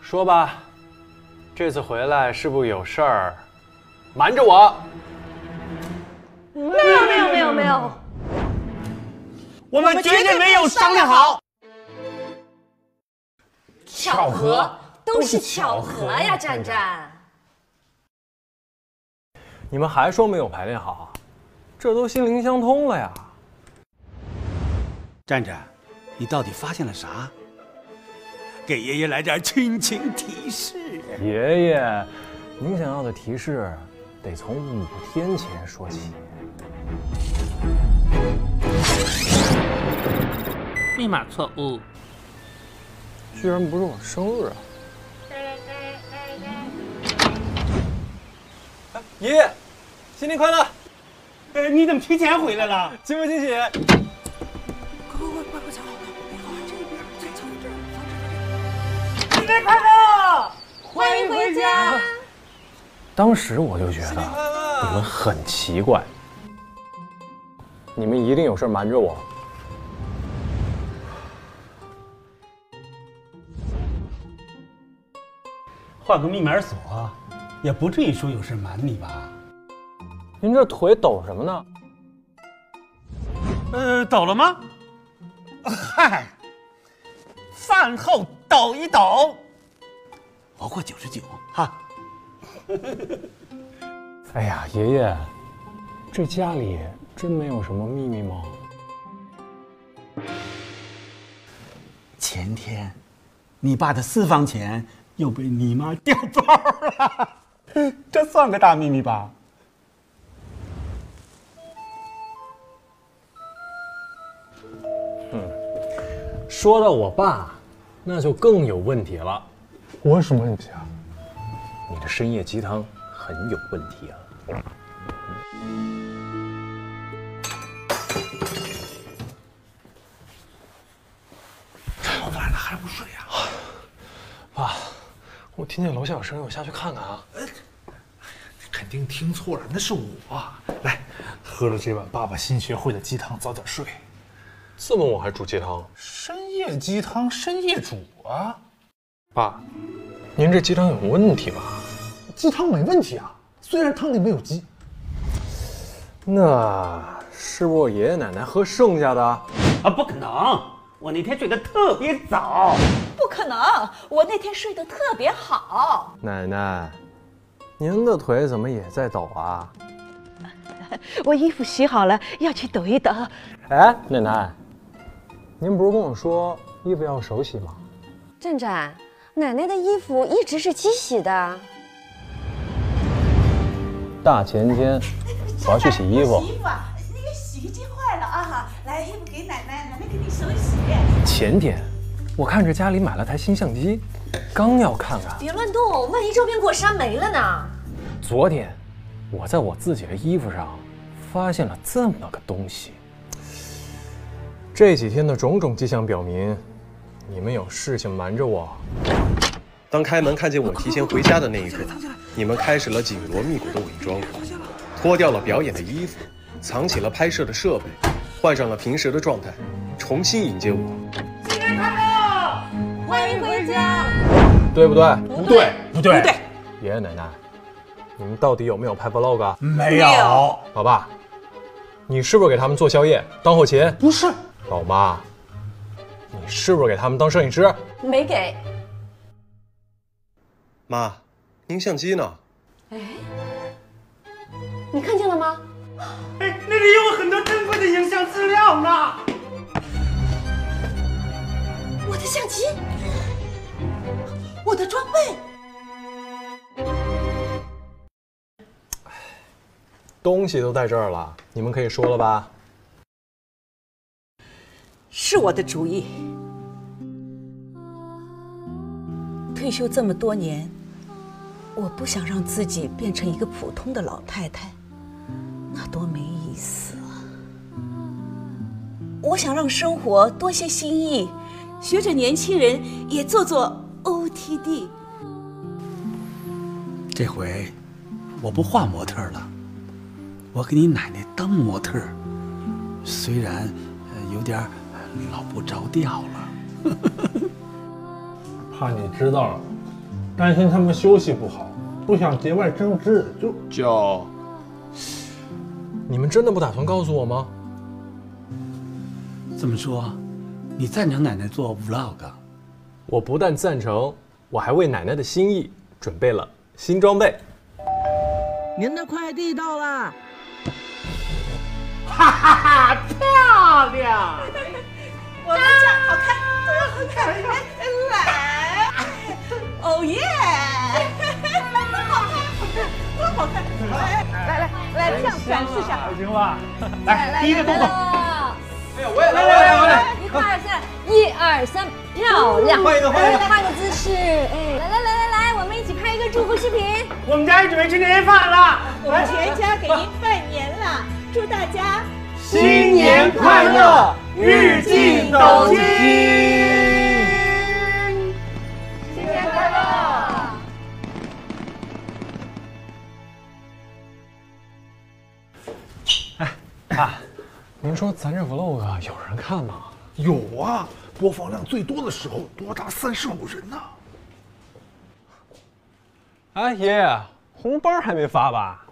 说吧，这次回来是不是有事儿？瞒着我？没有没有没有没有，我们绝对没有商量好。巧合都是巧合呀，战战。你们还说没有排练好？这都心灵相通了呀！战战，你到底发现了啥？给爷爷来点亲情提示。爷爷，您想要的提示得从五天前说起。密码错误。居然不是我生日啊！爷爷，新年快乐！呃，你怎么提前回来了？惊不惊喜？快快快快藏好了！这边再抢这儿，新年快乐！欢迎回家。当时我就觉得你们很奇怪，你们一定有事瞒着我。换个密码锁，也不至于说有事瞒你吧？您这腿抖什么呢？呃，抖了吗？嗨，饭后抖一抖，熬过九十九哈。哎呀，爷爷，这家里真没有什么秘密吗？前天，你爸的私房钱又被你妈调包了，这算个大秘密吧？说到我爸，那就更有问题了。我有什么问题啊？你的深夜鸡汤很有问题啊！太晚了还不睡呀、爸，我听见楼下有声音，我下去看看啊。听错了，那是我。来，喝了这碗爸爸新学会的鸡汤，早点睡。这么晚还煮鸡汤？深夜鸡汤，深夜煮啊。爸，您这鸡汤有问题吧？鸡汤没问题啊，虽然汤里没有鸡。那是不是我爷爷奶奶喝剩下的？啊，不可能！我那天睡得特别早。不可能，我那天睡得特别好。奶奶，您的腿怎么也在抖啊？我衣服洗好了，要去抖一抖。哎，奶奶，您不是跟我说衣服要手洗吗？战战，奶奶的衣服一直是机洗的。大前天我要去洗衣服，衣服啊，那个洗衣机坏了啊！来，衣服给奶奶，奶奶给你手洗。前天我看着家里买了台新相机，刚要看看。别乱动，万一照片给我删没了呢？昨天我在我自己的衣服上发现了这么个东西。这几天的种种迹象表明，你们有事情瞒着我。当开门看见我提前回家的那一刻，你们开始了紧锣密鼓的伪装，脱掉了表演的衣服，藏起了拍摄的设备，换上了平时的状态，重新迎接我。新年快乐！欢迎回家。对不对？不对，不对，不对，爷爷奶奶，你们到底有没有拍 vlog 啊？没有。老爸，你是不是给他们做宵夜当后勤？不是。老妈，你是不是给他们当摄影师？没给。妈，您相机呢？哎，你看见了吗？哎，那里有很多珍贵的影像资料呢。我的相机，我的装备。东西都在这儿了，你们可以说了吧？是我的主意。退休这么多年，我不想让自己变成一个普通的老太太，那多没意思啊！我想让生活多些新意，学着年轻人也做做 OTD。这回我不画模特了，我给你奶奶当模特，虽然呃有点儿老不着调了。怕你知道了，担心他们休息不好，不想节外生枝，就就你们真的不打算告诉我吗？这么说，你赞成奶奶做 vlog？我不但赞成，我还为奶奶的心意准备了新装备。您的快递到了。哈哈哈，漂亮！我们家好看，真好看！来，哦耶！好看，多好看！来来来来，这样展示一下。行吧？来，第一个动作。哎呀，我也来，来来来来，一块二三，一二三，漂亮！换一个，换一个，换个姿势。哎，来来来来来，我们一起拍一个祝福视频。我们家也准备吃年夜饭了，我们全家给您拜年了，祝大家新年快乐，日进斗金。说咱这 vlog 有人看吗？有啊，播放量最多的时候多达三十五人呢。哎，爷爷，红包还没发吧？